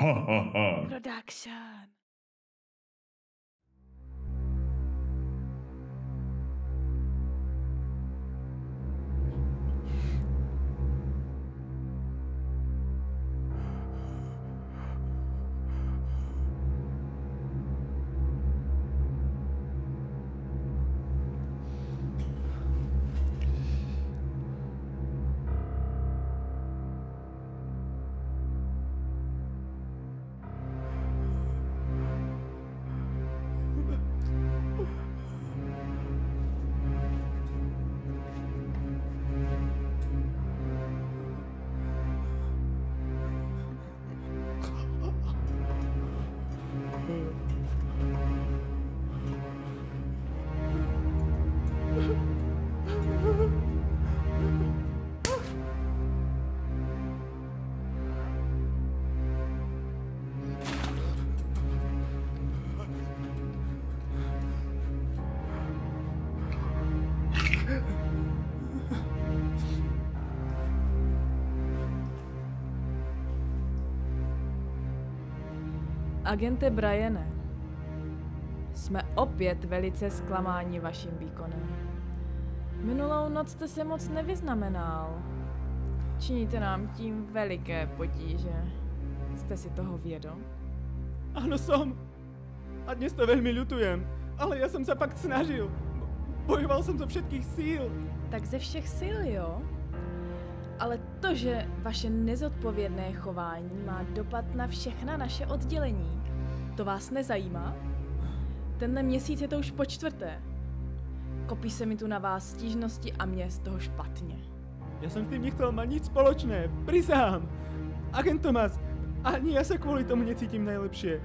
Production. Agente Briane, jsme opět velice zklamáni vaším výkonem. Minulou noc jste se moc nevyznamenal. Činíte nám tím veliké potíže. Jste si toho vědom? Áno, som. A dnes to veľmi ľutujem. Ale ja som sa fakt snažil. Bojoval som zo všetkých síl. Tak ze všech sil, jo? Ale to, že vaše nezodpovědné chování má dopad na všechna naše oddělení, to vás nezajímá? Tenhle měsíc je to už po čtvrté. Kopí se mi tu na vás stížnosti a mě z toho špatně. Ja som s tým nechcel mať nič spoločné. Prisahám. Agent Thomas, ani ja sa kvôli tomu necítim najlepšie.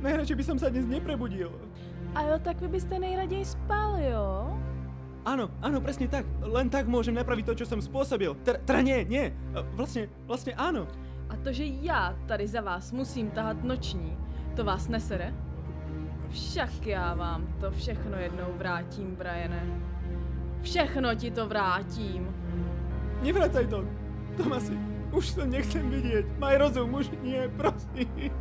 Najradšej by som sa dnes neprebudil. A jo, tak vy byste nejraději spal, jo? Áno, áno, presne tak. Len tak môžem napraviť to, čo som spôsobil. Teda, teda nie, nie. Vlastne, vlastne áno. A to, že já tady za vás musím tahat noční, to vás nesere? Však já vám to všechno jednou vrátím, Briane. Všechno ti to vrátím. Nevracaj to. Tomasi, už to nechcem vidieť. Maj rozum, už nie, prosím.